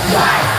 die.